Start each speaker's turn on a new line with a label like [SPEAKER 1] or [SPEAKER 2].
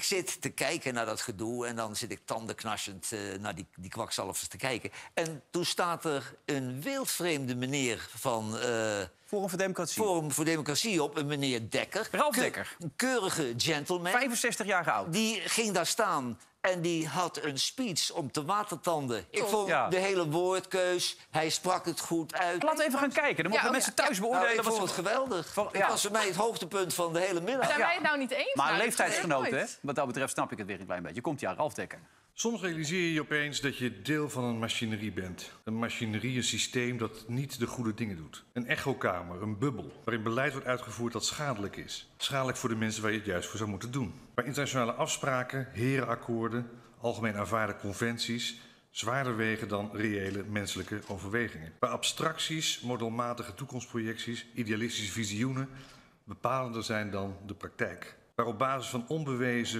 [SPEAKER 1] ik zit te kijken naar dat gedoe en dan zit ik tandenknarsend eh, naar die, die kwakzalvers te kijken. En toen staat er een wildvreemde meneer van eh,
[SPEAKER 2] Forum voor Democratie.
[SPEAKER 1] Forum voor Democratie op, een meneer Dekker.
[SPEAKER 2] Ralf
[SPEAKER 1] Ke-
[SPEAKER 2] Dekker.
[SPEAKER 1] Een keurige gentleman.
[SPEAKER 2] 65 jaar oud.
[SPEAKER 1] Die ging daar staan en die had een speech om te watertanden. Ik vond
[SPEAKER 2] Ja.
[SPEAKER 1] de hele woordkeus, hij sprak het goed uit.
[SPEAKER 2] Laten we even gaan kijken. Dan moeten
[SPEAKER 3] Ja, oh
[SPEAKER 2] mensen
[SPEAKER 3] ja.
[SPEAKER 2] thuis
[SPEAKER 1] Nou,
[SPEAKER 2] beoordelen.
[SPEAKER 1] ik
[SPEAKER 2] wat
[SPEAKER 1] vond het geweldig.
[SPEAKER 2] Van-
[SPEAKER 1] was voor mij het hoogtepunt van de hele middag.
[SPEAKER 3] Zijn
[SPEAKER 2] Ja.
[SPEAKER 3] wij het nou niet eens?
[SPEAKER 2] Maar
[SPEAKER 3] Nou,
[SPEAKER 2] leeftijdsgenoten, hè?
[SPEAKER 3] ik.
[SPEAKER 2] Wat dat betreft snap ik het weer een klein beetje. Komt ja, Ralf Dekker.
[SPEAKER 4] Soms realiseer je opeens dat je deel van een machinerie bent. Een machinerie, een systeem dat niet de goede dingen doet. Een echokamer, een bubbel, waarin beleid wordt uitgevoerd dat schadelijk is. Schadelijk voor de mensen waar je het juist voor zou moeten doen. Waar internationale afspraken, herenakkoorden, algemeen aanvaarde conventies zwaarder wegen dan reële menselijke overwegingen. Waar abstracties, modelmatige toekomstprojecties, idealistische visioenen bepalender zijn dan de praktijk. Waar op basis van onbewezen